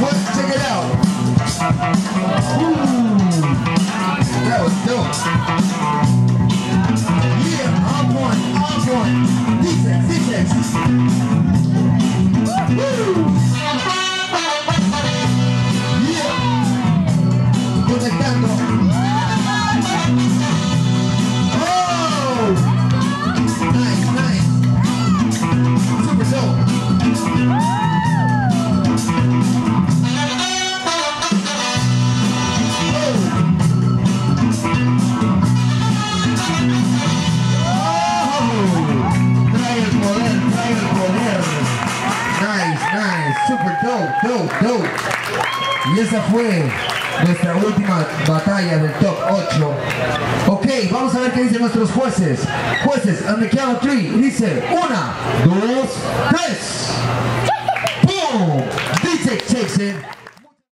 Let's check it out. Ooh, that was dope. Yeah, I'm one, I'm. Defense, defense. Super dope, dope, dope. Y esa fue nuestra última batalla del top 8. Ok, vamos a ver qué dicen nuestros jueces. Jueces, on the count of three, dice 1, 2,